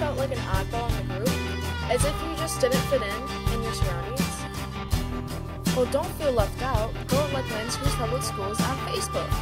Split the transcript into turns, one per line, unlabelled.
felt like an oddball in the group? As if you just didn't fit in in your surroundings? Well, don't feel left out. Go like L'Anse Creuse Public Schools on Facebook.